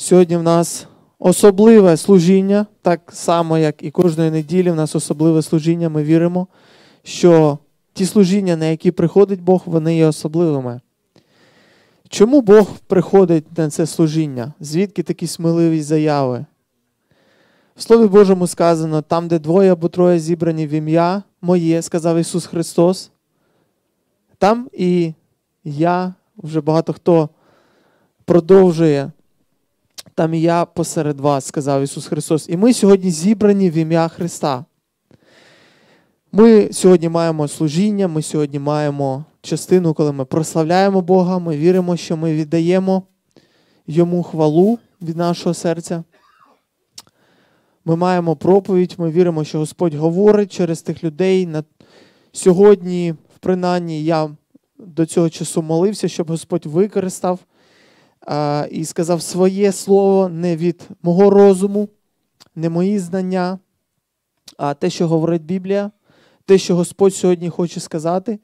Сьогодні в нас особливе служіння, так само, як і кожної неділі, в нас особливе служіння. Ми віримо, що ті служіння, на які приходить Бог, вони є особливими. Чому Бог приходить на це служіння? Звідки такі сміливі заяви? В Слові Божому сказано, там, де двоє або троє зібрані в ім'я моє, сказав Ісус Христос, там і я, вже багато хто продовжує, там і я посеред вас, сказав Ісус Христос. І ми сьогодні зібрані в ім'я Христа. Ми сьогодні маємо служіння, ми сьогодні маємо частину, коли ми прославляємо Бога, ми віримо, що ми віддаємо Йому хвалу від нашого серця. Ми маємо проповідь, ми віримо, що Господь говорить через тих людей. Сьогодні, в принаймні, я до цього часу молився, щоб Господь використав і сказав своє слово не від мого розуму, не мої знання, а те, що говорить Біблія, те, що Господь сьогодні хоче сказати.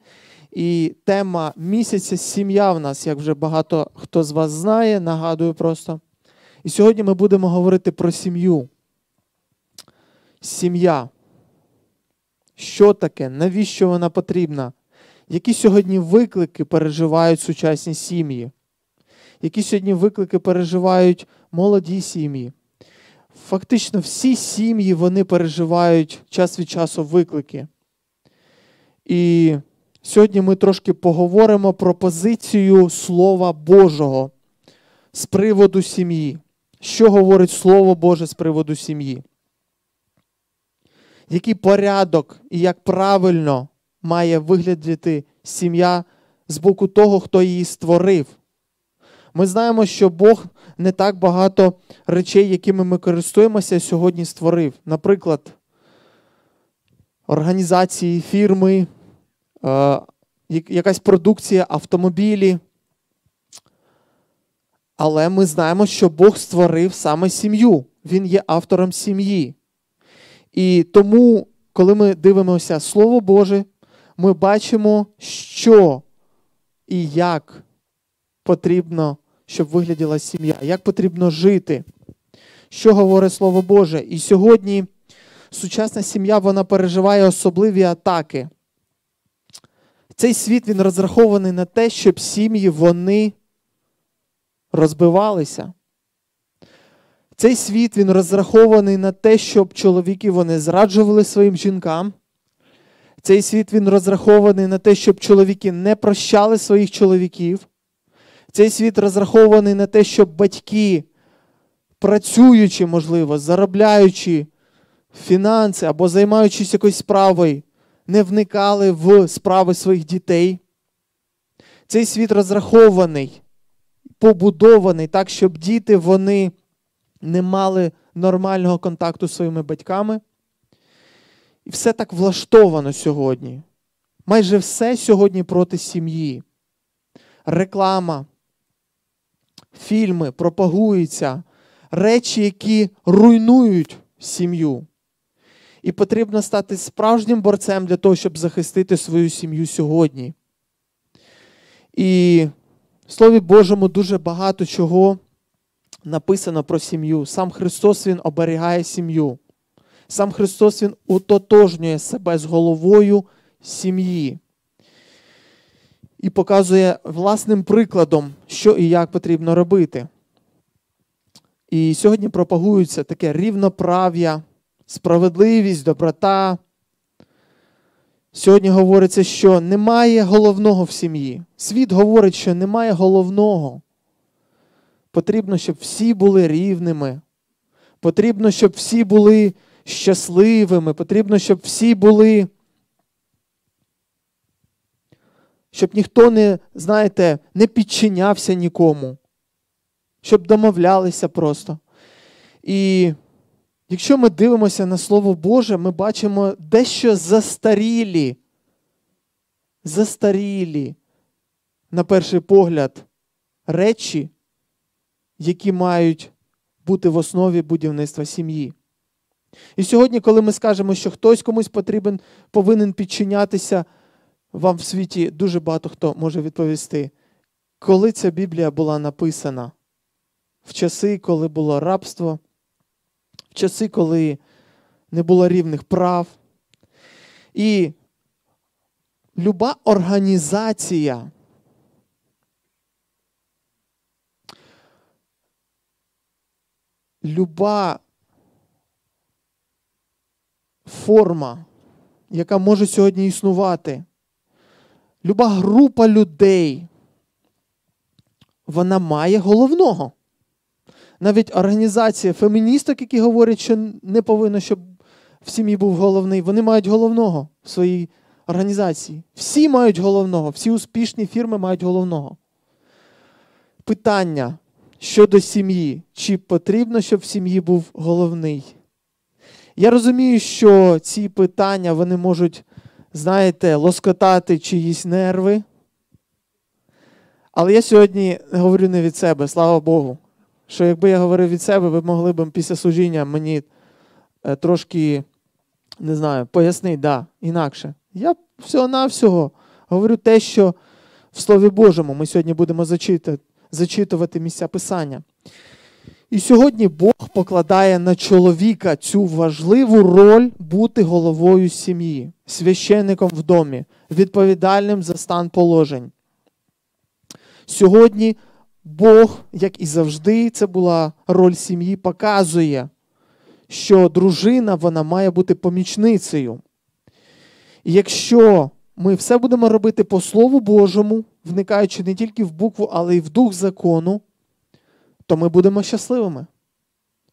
І тема місяця сім'я в нас, як вже багато хто з вас знає, нагадую просто. І сьогодні ми будемо говорити про сім'ю. Сім'я. Що таке? Навіщо вона потрібна? Які сьогодні виклики переживають сучасні сім'ї? Які сьогодні виклики переживають молоді сім'ї? Фактично, всі сім'ї вони переживають час від часу виклики. І сьогодні ми трошки поговоримо про позицію Слова Божого з приводу сім'ї. Що говорить Слово Боже з приводу сім'ї? Який порядок і як правильно має виглядати сім'я з боку того, хто її створив? Ми знаємо, що Бог не так багато речей, якими ми користуємося, сьогодні створив. Наприклад, організації, фірми, якась продукція, автомобілі. Але ми знаємо, що Бог створив саме сім'ю. Він є автором сім'ї. І тому, коли ми дивимося Слово Боже, ми бачимо, що і як потрібно, щоб виглядала сім'я, як потрібно жити, що говорить Слово Боже. І сьогодні сучасна сім'я вона переживає особливі атаки. Цей світ він розрахований на те, щоб сім'ї вони розбивалися. Цей світ він розрахований на те, щоб чоловіки вони зраджували своїм жінкам. Цей світ він розрахований на те, щоб чоловіки не прощали своїх чоловіків. Цей світ розрахований на те, щоб батьки, працюючи, можливо, заробляючи фінанси або займаючись якоюсь справою, не вникали в справи своїх дітей. Цей світ розрахований, побудований так, щоб діти вони не мали нормального контакту з своїми батьками. І все так влаштовано сьогодні. Майже все сьогодні проти сім'ї. Реклама, фільми пропагуються, речі, які руйнують сім'ю. І потрібно стати справжнім борцем для того, щоб захистити свою сім'ю сьогодні. І в Слові Божому дуже багато чого написано про сім'ю. Сам Христос Він оберігає сім'ю. Сам Христос Він утотожнює себе з головою сім'ї. І показує власним прикладом, що і як потрібно робити. І сьогодні пропагується таке рівноправ'я, справедливість, доброта. Сьогодні говориться, що немає головного в сім'ї. Світ говорить, що немає головного. Потрібно, щоб всі були рівними. Потрібно, щоб всі були щасливими. Потрібно, щоб всі були. Щоб ніхто не, знаєте, не підчинявся нікому. Щоб домовлялися просто. І якщо ми дивимося на Слово Боже, ми бачимо дещо застарілі. Застарілі, на перший погляд, речі, які мають бути в основі будівництва сім'ї. І сьогодні, коли ми скажемо, що хтось комусь потрібен, повинен підчинятися, вам в світі дуже багато хто може відповісти, коли ця Біблія була написана, в часи, коли було рабство, в часи, коли не було рівних прав. І люба організація. Люба форма, яка може сьогодні існувати, люба група людей, вона має головного. Навіть організація феміністок, які говорять, що не повинно, щоб в сім'ї був головний, вони мають головного в своїй організації. Всі мають головного, всі успішні фірми мають головного. Питання щодо сім'ї. Чи потрібно, щоб в сім'ї був головний? Я розумію, що ці питання вони можуть, знаєте, лоскотати чиїсь нерви. Але я сьогодні говорю не від себе, слава Богу. Що якби я говорив від себе, ви могли б після служіння мені е, трошки, не знаю, пояснити, да, інакше. Я всього-навсього говорю те, що в Слові Божому ми сьогодні будемо зачитувати, зачитувати місця Писання. І сьогодні Бог покладає на чоловіка цю важливу роль бути головою сім'ї, священником в домі, відповідальним за стан положень. Сьогодні Бог, як і завжди, це була роль сім'ї, показує, що дружина вона має бути помічницею. І якщо ми все будемо робити по Слову Божому, вникаючи не тільки в букву, але й в дух закону, то ми будемо щасливими.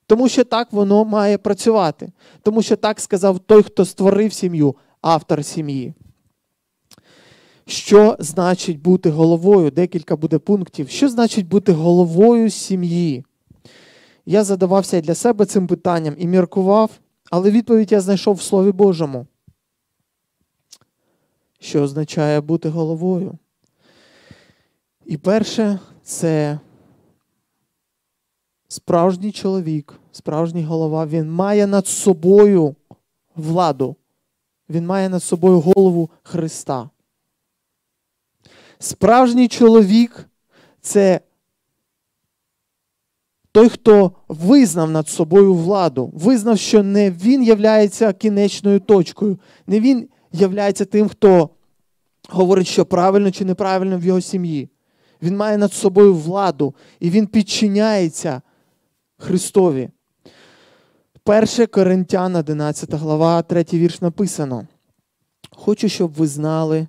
Тому що так воно має працювати. Тому що так сказав той, хто створив сім'ю, автор сім'ї. Що значить бути головою? Декілька буде пунктів. Що значить бути головою сім'ї? Я задавався для себе цим питанням і міркував, але відповідь я знайшов в Слові Божому. Що означає бути головою? І перше, це справжній чоловік, справжній голова, він має над собою владу. Він має над собою голову Христа. Справжній чоловік це той, хто визнав над собою владу, визнав, що не він являється кінечною точкою, не він являється тим, хто говорить, що правильно чи неправильно в його сім'ї. Він має над собою владу і він підчиняється Христові. 1 Коринтян, 11 глава, 3 вірш написано. Хочу, щоб ви знали,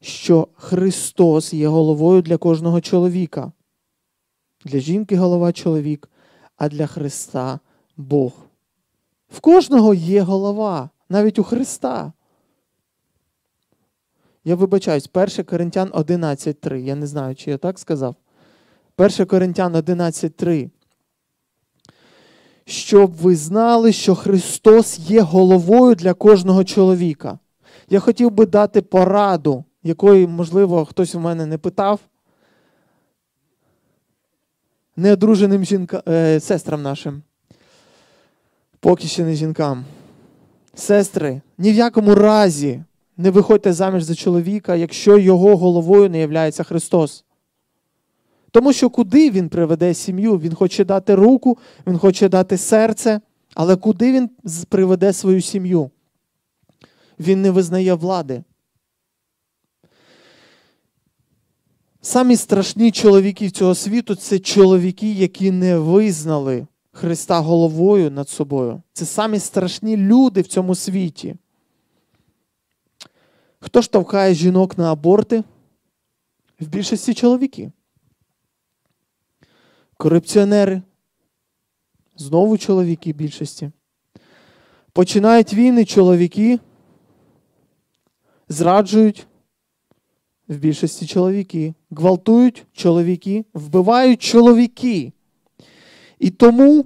що Христос є головою для кожного чоловіка. Для жінки голова чоловік, а для Христа Бог. В кожного є голова, навіть у Христа. Я вибачаюсь, 1 Коринтян 11.3. Я не знаю, чи я так сказав. 1 Коринтян 11.3. Щоб ви знали, що Христос є головою для кожного чоловіка. Я хотів би дати пораду, якої, можливо, хтось у мене не питав. Неодруженим жінка, е, сестрам нашим. Поки ще не жінкам. Сестри, ні в якому разі не виходьте заміж за чоловіка, якщо його головою не являється Христос. Тому що куди він приведе сім'ю? Він хоче дати руку, він хоче дати серце, але куди він приведе свою сім'ю? Він не визнає влади. Самі страшні чоловіки цього світу це чоловіки, які не визнали Христа головою над собою. Це самі страшні люди в цьому світі. Хто штовхає жінок на аборти? В більшості чоловіки. Корупціонери. Знову чоловіки більшості. Починають війни чоловіки, зраджують в більшості чоловіки, гвалтують чоловіки, вбивають чоловіки. І тому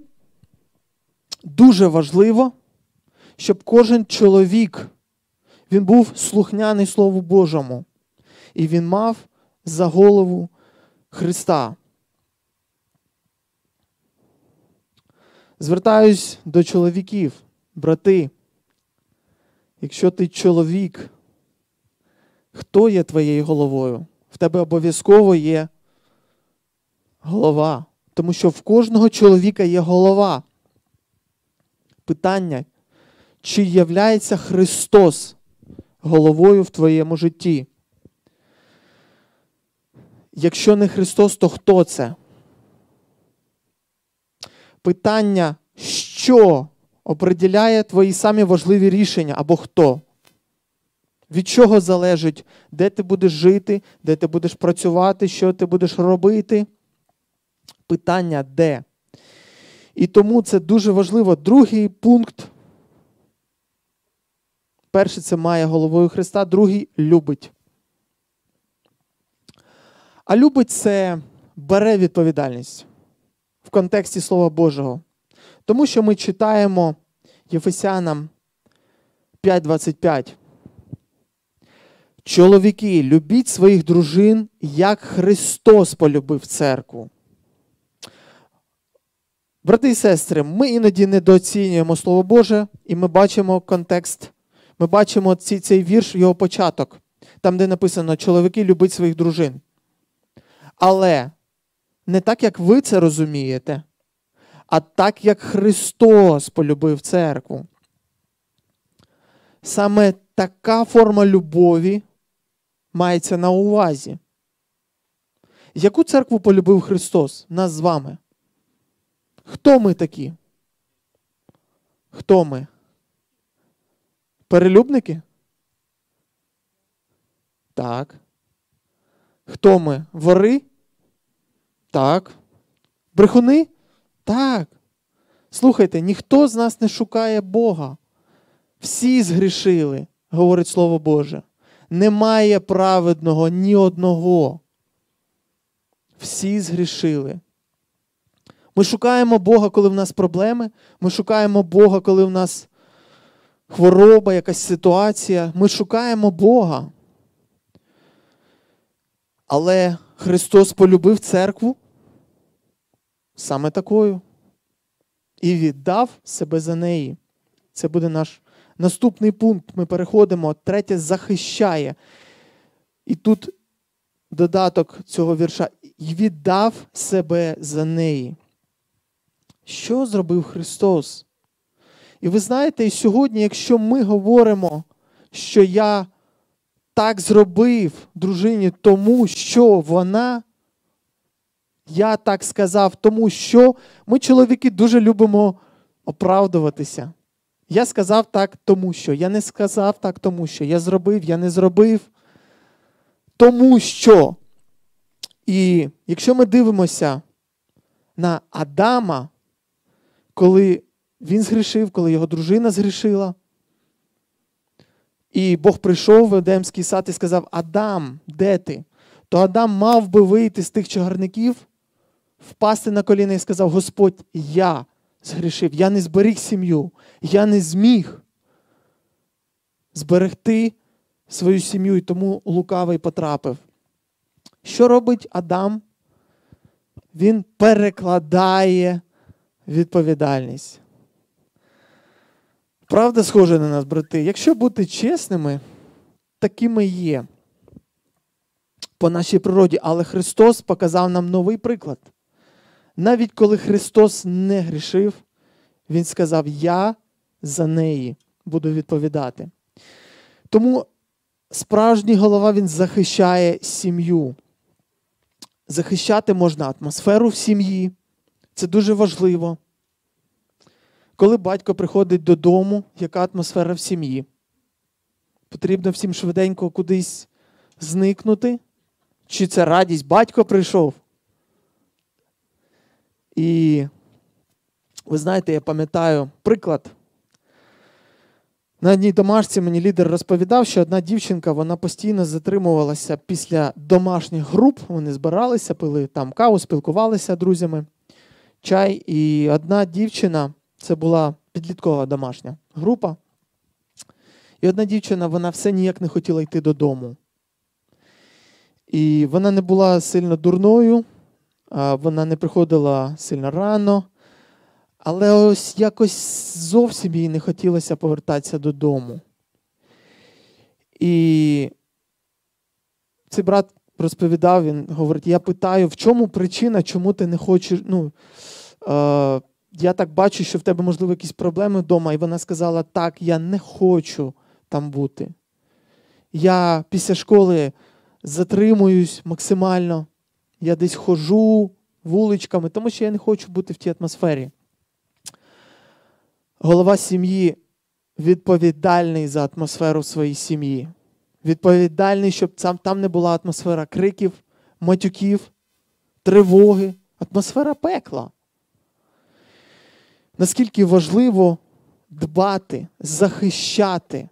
дуже важливо, щоб кожен чоловік він був слухняний Слову Божому. І він мав за голову Христа. Звертаюсь до чоловіків, брати. Якщо ти чоловік, хто є твоєю головою? В тебе обов'язково є голова. тому що в кожного чоловіка є голова. Питання, чи являється Христос головою в твоєму житті? Якщо не Христос, то хто це? Питання, що определяє твої самі важливі рішення або хто? Від чого залежить, де ти будеш жити, де ти будеш працювати, що ти будеш робити? Питання де? І тому це дуже важливо. Другий пункт. Перший це має головою Христа, другий любить. А любить це бере відповідальність в контексті Слова Божого. Тому що ми читаємо Єфесянам 5:25. Чоловіки, любіть своїх дружин, як Христос полюбив церкву. Брати і сестри, ми іноді недооцінюємо Слово Боже, і ми бачимо контекст, ми бачимо ці, цей вірш, його початок, там, де написано чоловіки любить своїх дружин. Але не так, як ви це розумієте, а так, як Христос полюбив церкву. Саме така форма любові мається на увазі. Яку церкву полюбив Христос? Нас з вами? Хто ми такі? Хто ми? Перелюбники? Так. Хто ми? Вори? Так. Брехуни? Так. Слухайте, ніхто з нас не шукає Бога. Всі згрішили, говорить Слово Боже. Немає праведного ні одного. Всі згрішили. Ми шукаємо Бога, коли в нас проблеми. Ми шукаємо Бога, коли в нас хвороба, якась ситуація. Ми шукаємо Бога. Але Христос полюбив церкву саме такою. І віддав себе за неї. Це буде наш наступний пункт. Ми переходимо. Третє захищає. І тут додаток цього вірша. І віддав себе за неї. Що зробив Христос? І ви знаєте, і сьогодні, якщо ми говоримо, що я так зробив дружині, тому що вона, я так сказав, тому що ми, чоловіки, дуже любимо оправдуватися. Я сказав так, тому що. Я не сказав так, тому що. Я зробив, я не зробив. Тому що. І якщо ми дивимося на Адама, коли він згрішив, коли його дружина згрішила, і Бог прийшов в Едемський сад і сказав: Адам, де ти? То Адам мав би вийти з тих чагарників, впасти на коліна і сказав: Господь, я згрішив, я не зберіг сім'ю, я не зміг зберегти свою сім'ю, і тому лукавий потрапив. Що робить Адам? Він перекладає відповідальність. Правда, схожа на нас, брати. Якщо бути чесними, такими є по нашій природі, але Христос показав нам новий приклад. Навіть коли Христос не грішив, Він сказав: Я за неї буду відповідати. Тому справжній голова Він захищає сім'ю. Захищати можна атмосферу в сім'ї. Це дуже важливо. Коли батько приходить додому, яка атмосфера в сім'ї? Потрібно всім швиденько кудись зникнути? Чи це радість батько прийшов? І ви знаєте, я пам'ятаю приклад. На одній домашці мені лідер розповідав, що одна дівчинка вона постійно затримувалася після домашніх груп. Вони збиралися, пили там каву, спілкувалися друзями, чай. І одна дівчина, це була підліткова домашня група. І одна дівчина вона все ніяк не хотіла йти додому. І вона не була сильно дурною, вона не приходила сильно рано. Але ось якось зовсім їй не хотілося повертатися додому. І цей брат розповідав, він говорить: я питаю, в чому причина, чому ти не хочеш. ну, Я так бачу, що в тебе, можливо, якісь проблеми вдома. І вона сказала: так, я не хочу там бути. Я після школи затримуюсь максимально, я десь хожу вуличками, тому що я не хочу бути в тій атмосфері. Голова сім'ї відповідальний за атмосферу своєї сім'ї. Відповідальний, щоб там не була атмосфера криків, матюків, тривоги, атмосфера пекла. Наскільки важливо дбати, захищати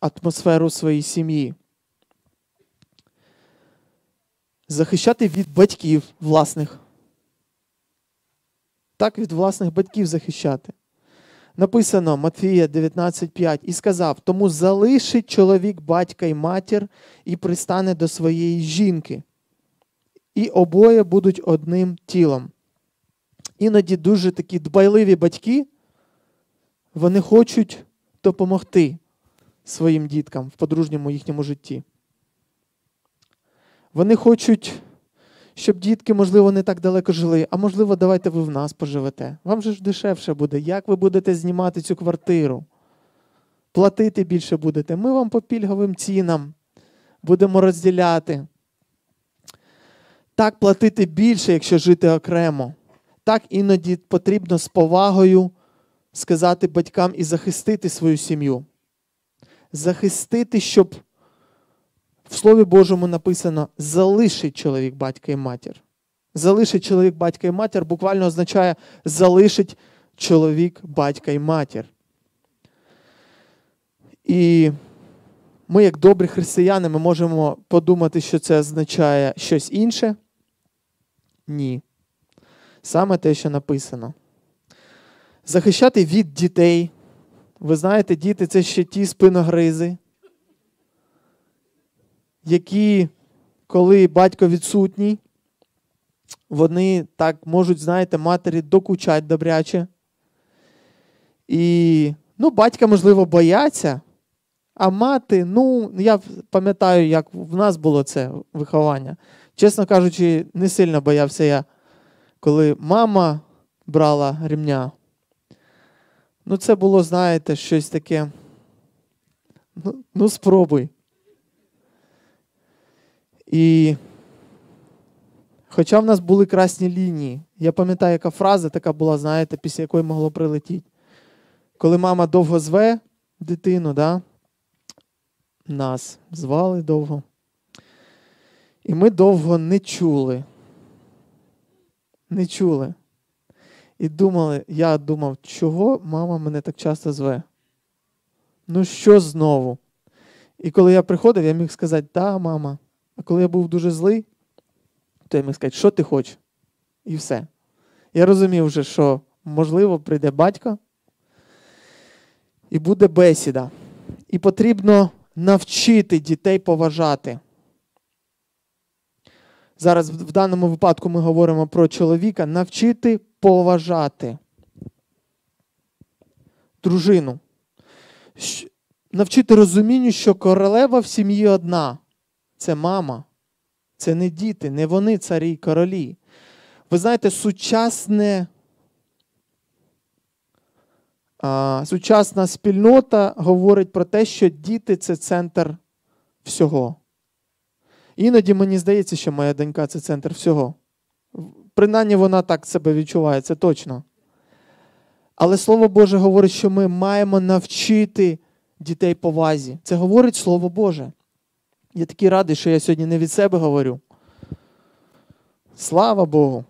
атмосферу своєї сім'ї. Захищати від батьків власних. Так, від власних батьків захищати. Написано Матфія 19,5 і сказав: тому залишить чоловік батька і матір і пристане до своєї жінки, і обоє будуть одним тілом. Іноді дуже такі дбайливі батьки, вони хочуть допомогти своїм діткам в подружньому їхньому житті. Вони хочуть, щоб дітки, можливо, не так далеко жили, а можливо, давайте ви в нас поживете. Вам же ж дешевше буде. Як ви будете знімати цю квартиру? Платити більше будете. Ми вам по пільговим цінам будемо розділяти. Так платити більше, якщо жити окремо. Так іноді потрібно з повагою сказати батькам і захистити свою сім'ю. Захистити, щоб в Слові Божому написано залишить чоловік батька і матір. Залишить чоловік батька і матір буквально означає залишить чоловік батька і матір. І ми, як добрі християни, ми можемо подумати, що це означає щось інше. Ні. Саме те, що написано. Захищати від дітей. Ви знаєте, діти це ще ті спиногризи, які, коли батько відсутній, вони так можуть, знаєте, матері докучать добряче. І, ну, батька, можливо, бояться, а мати, ну, я пам'ятаю, як в нас було це виховання. Чесно кажучи, не сильно боявся я, коли мама брала ремня. Ну, це було, знаєте, щось таке. Ну, ну спробуй. І хоча в нас були красні лінії, я пам'ятаю, яка фраза така була, знаєте, після якої могло прилетіти. Коли мама довго зве дитину, да? нас звали довго. І ми довго не чули. Не чули. І думали, я думав, чого мама мене так часто зве? Ну, що знову? І коли я приходив, я міг сказати, да, мама. А коли я був дуже злий, то я міг сказати, що ти хочеш? І все. Я розумів вже, що, можливо, прийде батько і буде бесіда. І потрібно навчити дітей поважати. Зараз в даному випадку ми говоримо про чоловіка, навчити поважати дружину. Навчити розумінню, що королева в сім'ї одна це мама, це не діти, не вони царі й королі. Ви знаєте, сучасне, сучасна спільнота говорить про те, що діти це центр всього. Іноді мені здається, що моя донька це центр всього. Принаймні вона так себе відчуває, це точно. Але Слово Боже говорить, що ми маємо навчити дітей повазі. Це говорить Слово Боже. Я такий радий, що я сьогодні не від себе говорю. Слава Богу.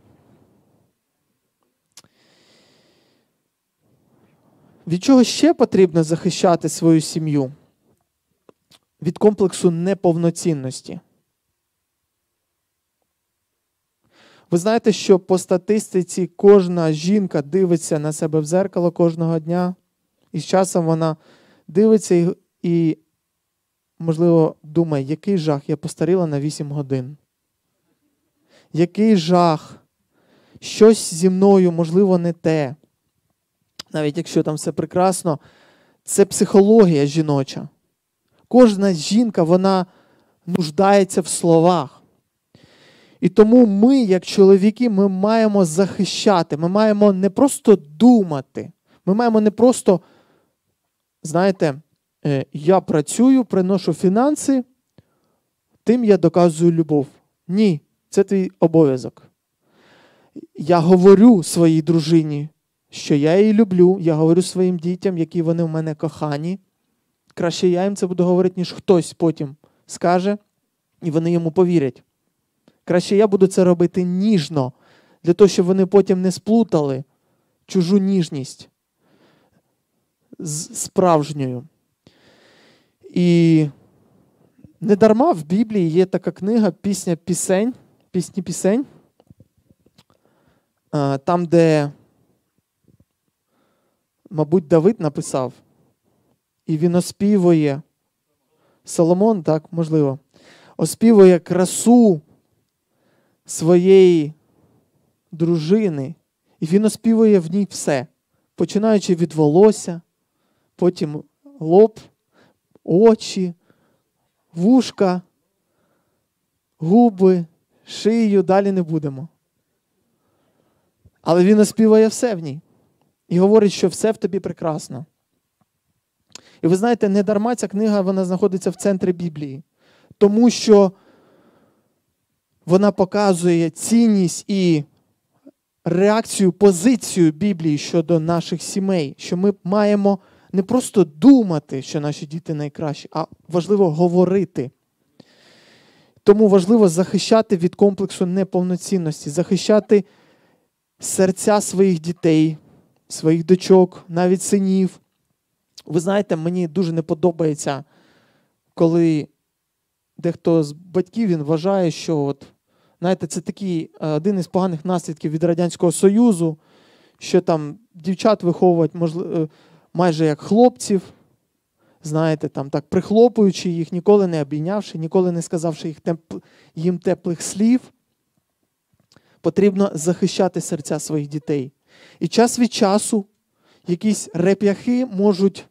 Від чого ще потрібно захищати свою сім'ю? Від комплексу неповноцінності. Ви знаєте, що по статистиці кожна жінка дивиться на себе в зеркало кожного дня, і з часом вона дивиться і, і можливо, думає, який жах я постаріла на 8 годин. Який жах? Щось зі мною, можливо, не те. Навіть якщо там все прекрасно, це психологія жіноча. Кожна жінка, вона нуждається в словах. І тому ми, як чоловіки, ми маємо захищати, ми маємо не просто думати, ми маємо не просто, знаєте, е, я працюю, приношу фінанси, тим я доказую любов. Ні, це твій обов'язок. Я говорю своїй дружині, що я її люблю, я говорю своїм дітям, які вони в мене кохані. Краще я їм це буду говорити, ніж хтось потім скаже, і вони йому повірять. Краще я буду це робити ніжно, для того, щоб вони потім не сплутали чужу ніжність з справжньою. І недарма в Біблії є така книга Пісня пісень, пісні пісень, там, де, мабуть, Давид написав, і він оспівує Соломон, так, можливо, оспівує красу своєї дружини, і він оспівує в ній все, починаючи від волосся, потім лоб, очі, вушка, губи, шию, далі не будемо. Але він оспівує все в ній і говорить, що все в тобі прекрасно. І ви знаєте, не дарма ця книга вона знаходиться в центрі Біблії, тому що вона показує цінність і реакцію, позицію Біблії щодо наших сімей, що ми маємо не просто думати, що наші діти найкращі, а важливо говорити. Тому важливо захищати від комплексу неповноцінності, захищати серця своїх дітей, своїх дочок, навіть синів. Ви знаєте, мені дуже не подобається, коли дехто з батьків він вважає, що от, знаєте, це такий е, один із поганих наслідків від Радянського Союзу, що там дівчат виховують можливо, е, майже як хлопців, знаєте, там так прихлопуючи їх, ніколи не обійнявши, ніколи не сказавши їх темп, їм теплих слів. Потрібно захищати серця своїх дітей. І час від часу якісь реп'яхи можуть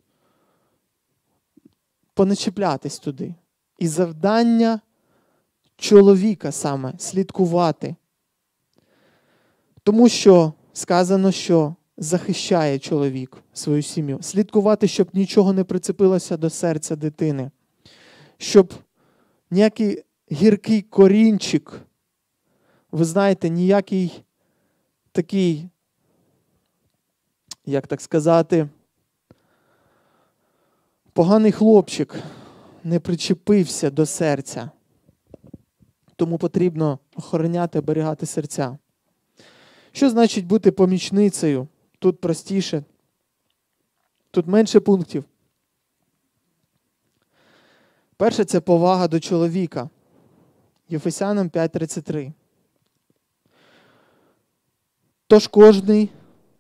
понечіплятись туди. І завдання чоловіка саме слідкувати. Тому що сказано, що захищає чоловік свою сім'ю. Слідкувати, щоб нічого не прицепилося до серця дитини, щоб ніякий гіркий корінчик, ви знаєте, ніякий такий, як так сказати, поганий хлопчик не причепився до серця. Тому потрібно охороняти, оберігати серця. Що значить бути помічницею? Тут простіше, тут менше пунктів. Перше це повага до чоловіка. Єфесянам 5:33. Тож кожний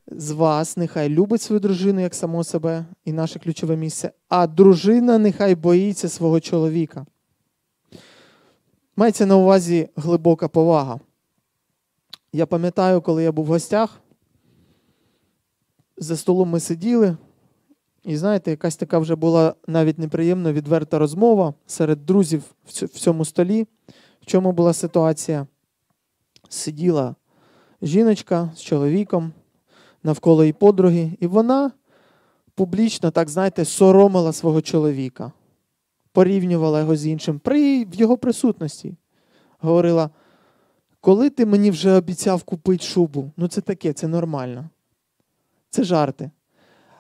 з вас нехай любить свою дружину як само себе і наше ключове місце, а дружина нехай боїться свого чоловіка. Мається на увазі глибока повага. Я пам'ятаю, коли я був в гостях, за столом ми сиділи, і знаєте, якась така вже була навіть неприємна відверта розмова серед друзів в цьому столі. В чому була ситуація? Сиділа жіночка з чоловіком навколо її подруги, і вона публічно, так знаєте, соромила свого чоловіка, порівнювала його з іншим при в його присутності. Говорила, коли ти мені вже обіцяв купити шубу, ну це таке, це нормально. Це жарти.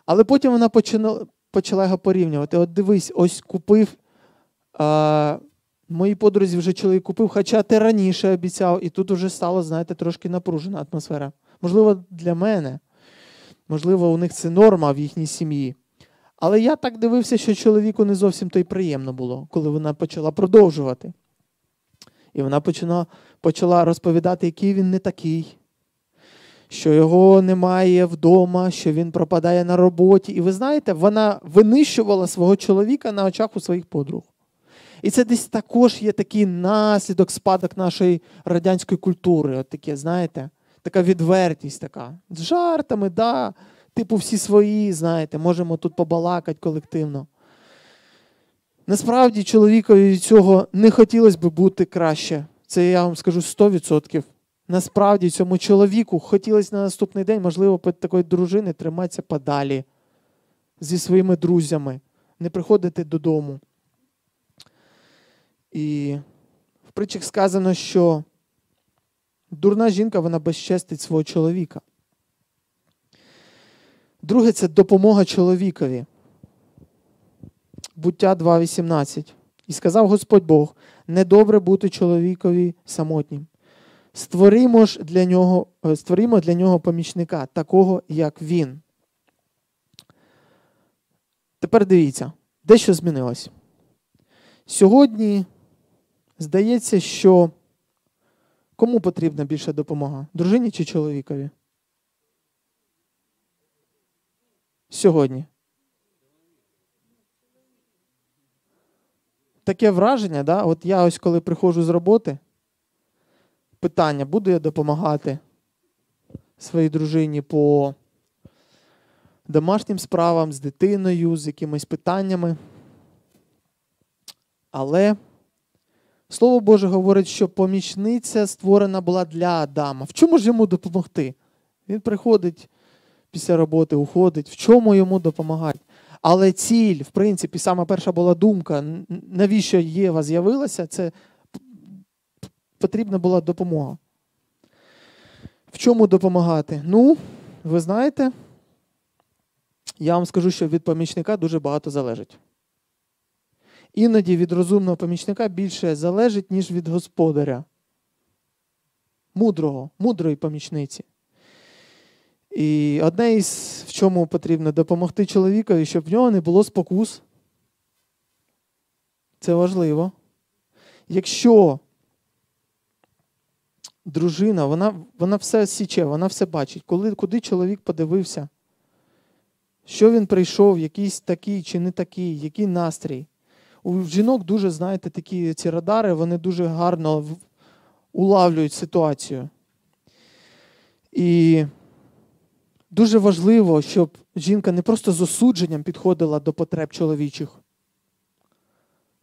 Але потім вона почала почала його порівнювати. От дивись, ось купив. А, Мої подрузі вже чоловік купив, хоча ти раніше обіцяв, і тут вже стало, знаєте, трошки напружена атмосфера. Можливо, для мене. Можливо, у них це норма в їхній сім'ї. Але я так дивився, що чоловіку не зовсім то й приємно було, коли вона почала продовжувати. І вона почала, почала розповідати, який він не такий, що його немає вдома, що він пропадає на роботі. І ви знаєте, вона винищувала свого чоловіка на очах у своїх подруг. І це десь також є такий наслідок, спадок нашої радянської культури. От таке, знаєте, така відвертість така. З жартами, да, типу, всі свої, знаєте, можемо тут побалакати колективно. Насправді, чоловікові цього не хотілося б бути краще це я вам скажу 100%. Насправді цьому чоловіку хотілося на наступний день, можливо, від такої дружини триматися подалі зі своїми друзями, не приходити додому. І в притчах сказано, що дурна жінка вона безчестить свого чоловіка. Друге це допомога чоловікові. Буття 2.18. І сказав Господь Бог: недобре бути чоловікові самотнім. Створимо ж для нього, е, створимо для нього помічника, такого, як він. Тепер дивіться, дещо змінилось. Сьогодні здається, що кому потрібна більша допомога? Дружині чи чоловікові? Сьогодні. Таке враження, да? от я ось коли приходжу з роботи, питання, буду я допомагати своїй дружині по домашнім справам, з дитиною, з якимись питаннями. Але Слово Боже говорить, що помічниця створена була для Адама. В чому ж йому допомогти? Він приходить після роботи, уходить, в чому йому допомагати? Але ціль, в принципі, сама перша була думка, навіщо Єва з'явилася, це потрібна була допомога. В чому допомагати? Ну, ви знаєте, я вам скажу, що від помічника дуже багато залежить. Іноді від розумного помічника більше залежить, ніж від господаря. Мудрого, мудрої помічниці. І одне із в чому потрібно допомогти чоловікові, щоб в нього не було спокус. Це важливо. Якщо дружина, вона вона все січе, вона все бачить, коли, куди чоловік подивився, що він прийшов, якийсь такий чи не такий, який настрій. У жінок дуже, знаєте, такі ці радари, вони дуже гарно улавлюють ситуацію. І дуже важливо, щоб жінка не просто з осудженням підходила до потреб чоловічих.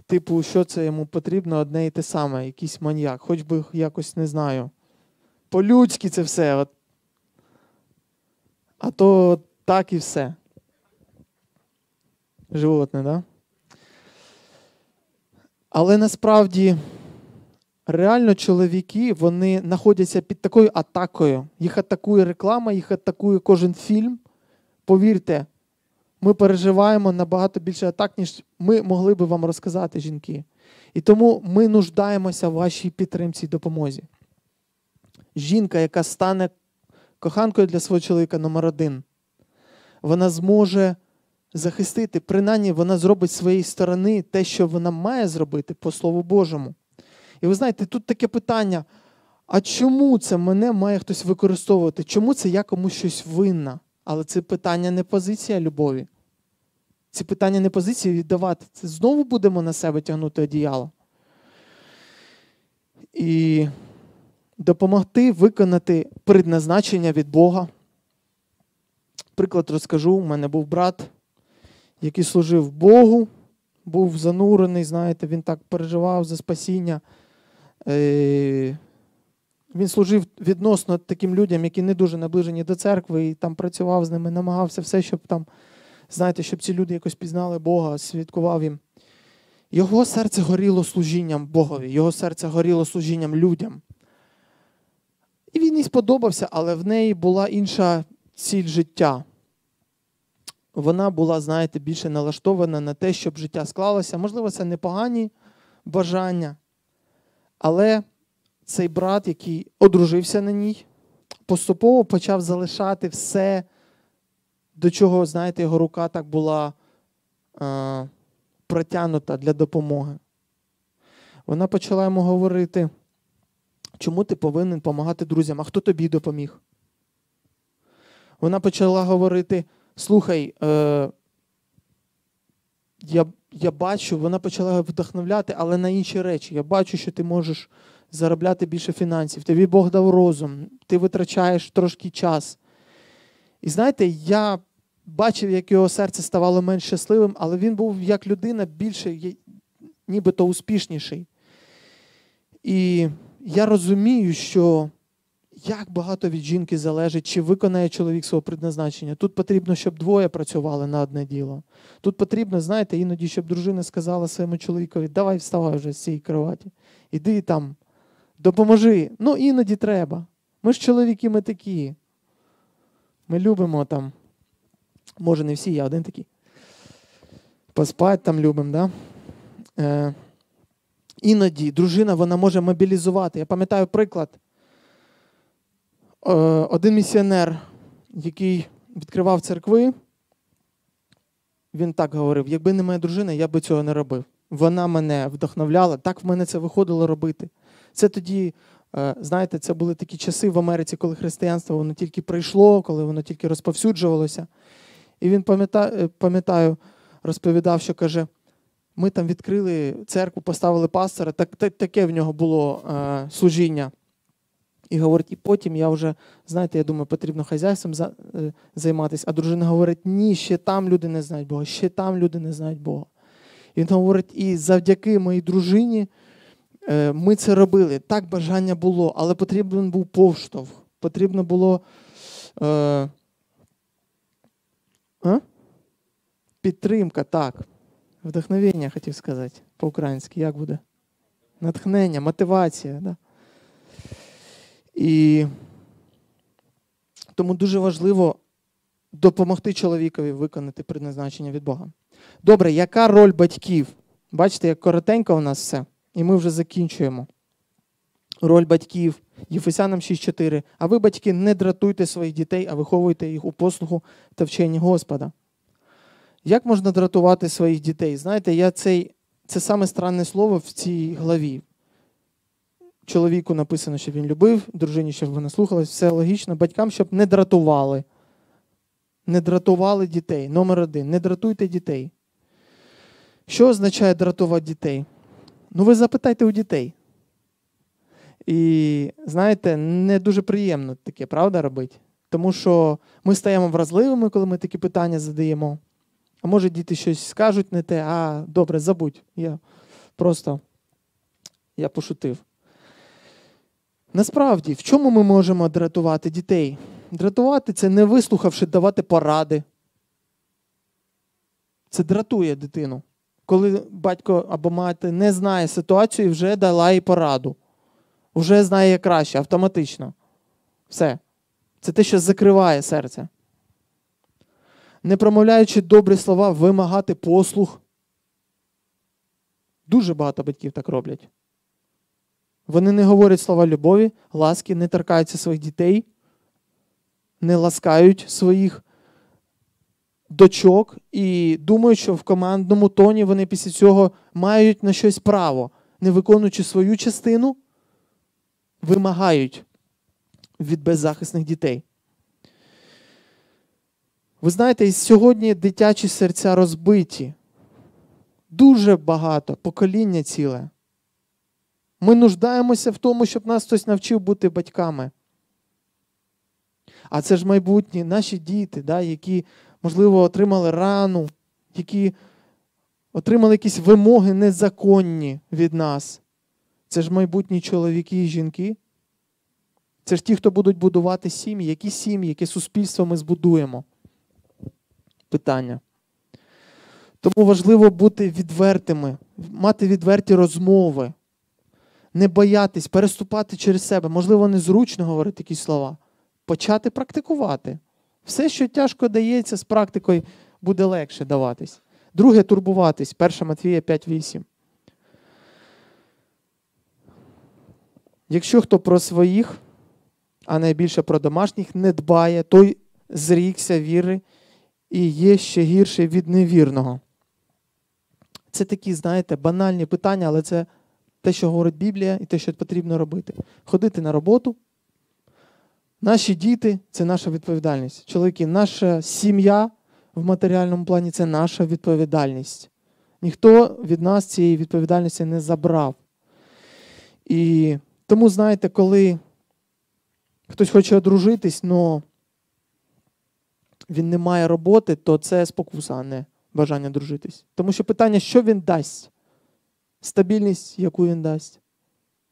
Типу, що це йому потрібно одне і те саме, якийсь маньяк, хоч би якось не знаю. По-людськи це все. От. А то так і все. Животне, да? Але насправді реально чоловіки вони знаходяться під такою атакою. Їх атакує реклама, їх атакує кожен фільм. Повірте, ми переживаємо набагато більше атак, ніж ми могли би вам розказати, жінки. І тому ми нуждаємося в вашій підтримці і допомозі. Жінка, яка стане коханкою для свого чоловіка номер один, вона зможе захистити, принаймні вона зробить з своєї сторони те, що вона має зробити по Слову Божому. І ви знаєте, тут таке питання: а чому це мене має хтось використовувати? Чому це я комусь щось винна? Але це питання не позиція любові. Це питання не позиції віддавати. Це знову будемо на себе тягнути одіяло. І допомогти виконати предназначення від Бога. Приклад розкажу: у мене був брат, який служив Богу, був занурений, знаєте, він так переживав за спасіння. Е, він служив відносно таким людям, які не дуже наближені до церкви, і там працював з ними, намагався все, щоб там, знаєте, щоб ці люди якось пізнали Бога, свідкував їм. Його серце горіло служінням Богові, його серце горіло служінням людям. І він їй сподобався, але в неї була інша ціль життя вона була, знаєте, більше налаштована на те, щоб життя склалося. Можливо, це непогані бажання. Але цей брат, який одружився на ній, поступово почав залишати все, до чого, знаєте, його рука так була е, протягнута для допомоги. Вона почала йому говорити, чому ти повинен допомагати друзям, а хто тобі допоміг? Вона почала говорити, слухай, е, я я бачу, вона почала вдохновляти, але на інші речі. Я бачу, що ти можеш заробляти більше фінансів. Тобі Бог дав розум, ти витрачаєш трошки час. І знаєте, я бачив, як його серце ставало менш щасливим, але він був як людина більше, нібито успішніший. І я розумію, що як багато від жінки залежить, чи виконає чоловік свого предназначення. Тут потрібно, щоб двоє працювали на одне діло. Тут потрібно, знаєте, іноді, щоб дружина сказала своєму чоловікові, давай вставай вже з цієї кроваті. Іди там, допоможи. Ну, іноді треба. Ми ж чоловіки, ми такі. Ми любимо там. Може, не всі, я один такий. Поспать там любимо, да? Е, Іноді дружина вона може мобілізувати. Я пам'ятаю приклад. Е, один місіонер, який відкривав церкви, він так говорив: якби не моя дружина, я би цього не робив. Вона мене вдохновляла, так в мене це виходило робити. Це тоді, е, знаєте, це були такі часи в Америці, коли християнство воно тільки прийшло, коли воно тільки розповсюджувалося. І він е, пам'ятаю, розповідав, що каже: ми там відкрили церкву, поставили пастора, так, так, таке в нього було служіння. І говорить, і потім я вже, знаєте, я думаю, потрібно хазяйством е, займатися. А дружина говорить, ні, ще там люди не знають Бога, ще там люди не знають Бога. І він говорить, і завдяки моїй дружині е, ми це робили. Так бажання було, але потрібен був повштовх. Потрібно було. Е, а? Підтримка, так. Вдохновення, хотів сказати, по-українськи, як буде? Натхнення, мотивація. Да? І тому дуже важливо допомогти чоловікові виконати предназначення від Бога. Добре, яка роль батьків? Бачите, як коротенько у нас все, і ми вже закінчуємо. Роль батьків Єфесянам 6.4. А ви, батьки, не дратуйте своїх дітей, а виховуйте їх у послугу та вченні Господа. Як можна дратувати своїх дітей? Знаєте, я цей, це саме странне слово в цій главі. Чоловіку написано, щоб він любив, дружині, щоб вона слухалась, все логічно, батькам, щоб не дратували. Не дратували дітей. Номер один. Не дратуйте дітей. Що означає дратувати дітей? Ну, ви запитайте у дітей. І знаєте, не дуже приємно таке, правда, робити? Тому що ми стаємо вразливими, коли ми такі питання задаємо. А може діти щось скажуть не те, а добре, забудь. Я просто я пошутив. Насправді, в чому ми можемо дратувати дітей? Дратувати це не вислухавши давати поради. Це дратує дитину. Коли батько або мати не знає ситуацію і вже дала їй пораду. Вже знає краще, автоматично. Все. Це те, що закриває серце. Не промовляючи добрі слова, вимагати послуг. Дуже багато батьків так роблять. Вони не говорять слова любові, ласки, не торкаються своїх дітей, не ласкають своїх дочок і думають, що в командному тоні вони після цього мають на щось право, не виконуючи свою частину, вимагають від беззахисних дітей. Ви знаєте, сьогодні дитячі серця розбиті. Дуже багато, покоління ціле. Ми нуждаємося в тому, щоб нас хтось навчив бути батьками. А це ж майбутні наші діти, да, які, можливо, отримали рану, які отримали якісь вимоги незаконні від нас. Це ж майбутні чоловіки і жінки. Це ж ті, хто будуть будувати сім'ї, які сім'ї, яке суспільство ми збудуємо. Питання. Тому важливо бути відвертими, мати відверті розмови не боятись, переступати через себе. Можливо, незручно говорити якісь слова. Почати практикувати. Все, що тяжко дається, з практикою буде легше даватись. Друге турбуватись. 1 Матвія 5.8. Якщо хто про своїх, а найбільше про домашніх, не дбає, той зрікся віри і є ще гірше від невірного. Це такі, знаєте, банальні питання, але це те, що говорить Біблія, і те, що потрібно робити. Ходити на роботу. Наші діти це наша відповідальність. Чоловіки, наша сім'я в матеріальному плані це наша відповідальність. Ніхто від нас цієї відповідальності не забрав. І тому, знаєте, коли хтось хоче одружитись, але він не має роботи, то це спокуса, а не бажання дружитись. Тому що питання, що він дасть? Стабільність, яку він дасть.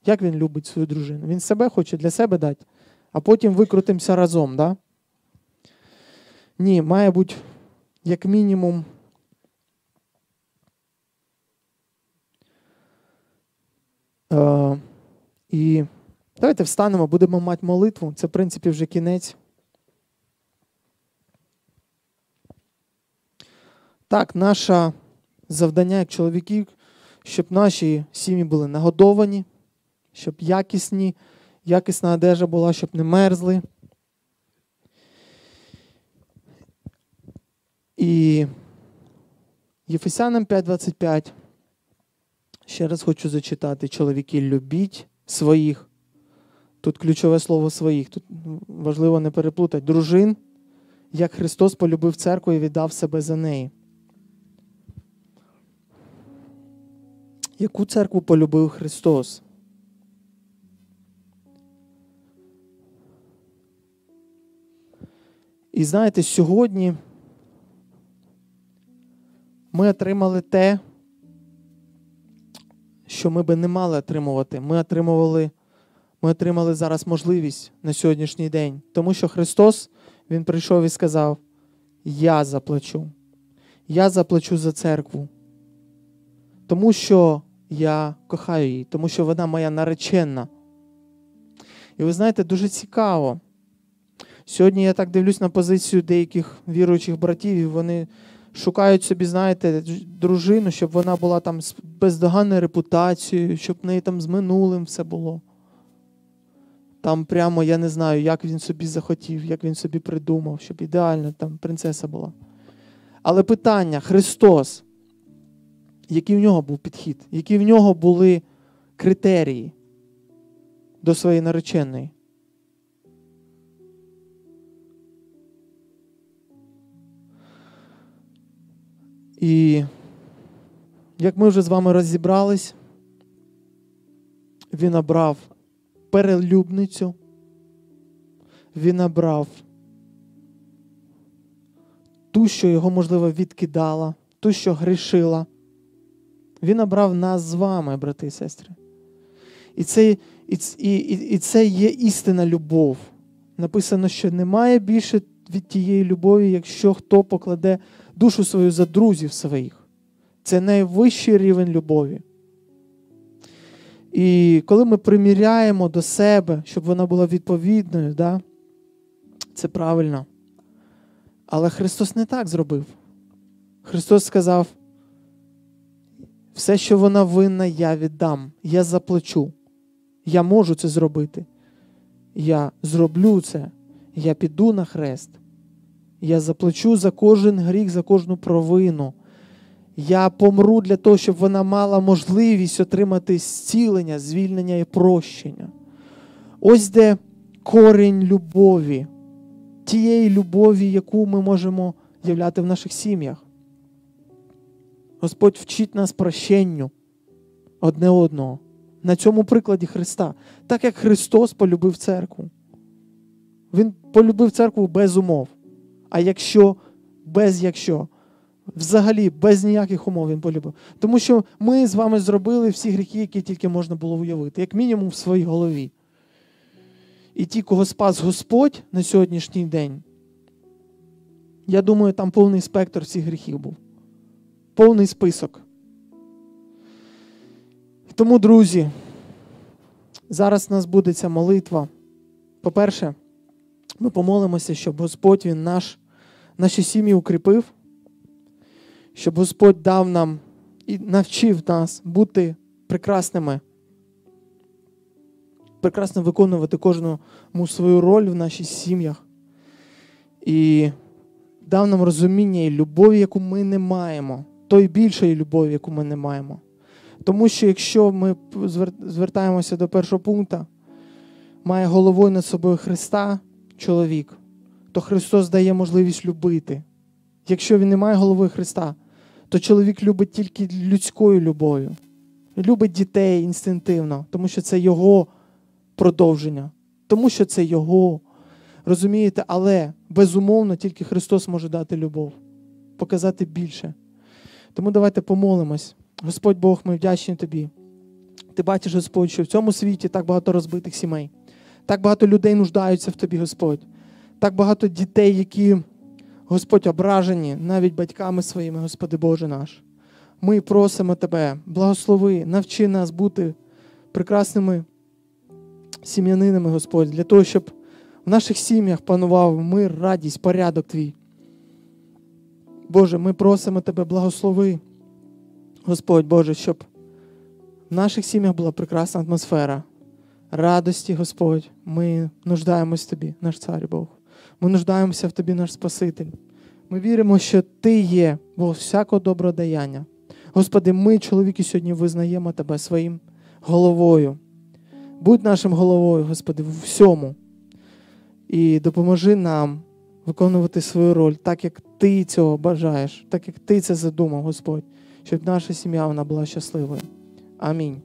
Як він любить свою дружину? Він себе хоче для себе дати, а потім викрутимося разом. Да? Ні, має бути як мінімум. Е, і давайте встанемо, будемо мати молитву. Це, в принципі, вже кінець. Так, наше завдання як чоловіків, щоб наші сім'ї були нагодовані, щоб якісні, якісна одежа була, щоб не мерзли. І Єфесянам 5.25. Ще раз хочу зачитати. Чоловіки, любіть своїх. Тут ключове слово своїх. Тут важливо не переплутати. Дружин, як Христос полюбив церкву і віддав себе за неї. Яку церкву полюбив Христос? І знаєте, сьогодні ми отримали те, що ми би не мали отримувати. Ми отримували, ми отримали зараз можливість на сьогоднішній день. Тому що Христос Він прийшов і сказав: Я заплачу. Я заплачу за церкву. Тому що я кохаю її, тому що вона моя наречена. І ви знаєте, дуже цікаво. Сьогодні я так дивлюсь на позицію деяких віруючих братів, і вони шукають собі, знаєте, дружину, щоб вона була там з бездоганною репутацією, щоб в неї там з минулим все було. Там прямо я не знаю, як він собі захотів, як він собі придумав, щоб ідеально там принцеса була. Але питання: Христос, який в нього був підхід, які в нього були критерії до своєї нареченої? І як ми вже з вами розібрались, він обрав перелюбницю, він обрав ту, що його, можливо, відкидала, ту, що грішила. Він обрав нас з вами, брати і сестри. І це, і, і, і це є істина любов. Написано, що немає більше від тієї любові, якщо хто покладе душу свою за друзів своїх. Це найвищий рівень любові. І коли ми приміряємо до себе, щоб вона була відповідною, да, це правильно. Але Христос не так зробив. Христос сказав: все, що вона винна, я віддам, я заплачу. Я можу це зробити. Я зроблю це, я піду на хрест. Я заплачу за кожен гріх, за кожну провину. Я помру для того, щоб вона мала можливість отримати зцілення, звільнення і прощення. Ось де корінь любові, тієї любові, яку ми можемо являти в наших сім'ях. Господь вчить нас прощенню одне одного. На цьому прикладі Христа. Так як Христос полюбив церкву. Він полюбив церкву без умов. А якщо без якщо, взагалі без ніяких умов він полюбив. Тому що ми з вами зробили всі гріхи, які тільки можна було уявити, як мінімум в своїй голові. І ті, кого спас Господь на сьогоднішній день, я думаю, там повний спектр всіх гріхів був. Повний список. Тому, друзі, зараз у нас буде ця молитва. По-перше, ми помолимося, щоб Господь Він наш наші сім'ї укріпив, щоб Господь дав нам і навчив нас бути прекрасними, прекрасно виконувати кожну свою роль в наших сім'ях. І дав нам розуміння і любові, яку ми не маємо, той більшої любові, яку ми не маємо. Тому що якщо ми звертаємося до першого пункту, має головою над собою Христа чоловік, то Христос дає можливість любити. Якщо він не має голови Христа, то чоловік любить тільки людською любов'ю. Любить дітей інстинктивно, тому що це його продовження, тому що це його. Розумієте, але безумовно тільки Христос може дати любов, показати більше. Тому давайте помолимось. Господь Бог, ми вдячні Тобі. Ти бачиш, Господь, що в цьому світі так багато розбитих сімей, так багато людей нуждаються в тобі, Господь, так багато дітей, які, Господь, ображені навіть батьками своїми, Господи Боже наш. Ми просимо Тебе, благослови, навчи нас бути прекрасними сім'янинами, Господь, для того, щоб в наших сім'ях панував мир, радість, порядок Твій. Боже, ми просимо Тебе, благослови, Господь Боже, щоб в наших сім'ях була прекрасна атмосфера радості, Господь. Ми нуждаємось в Тобі, наш цар Бог. Ми нуждаємося в Тобі, наш Спаситель. Ми віримо, що Ти є Бог всякого доброго даяння. Господи, ми, чоловіки, сьогодні визнаємо Тебе своїм головою. Будь нашим головою, Господи, в всьому. І допоможи нам виконувати свою роль, так як Ти цього бажаєш, так як Ти це задумав, Господь, щоб наша сім'я вона була щасливою. Амінь.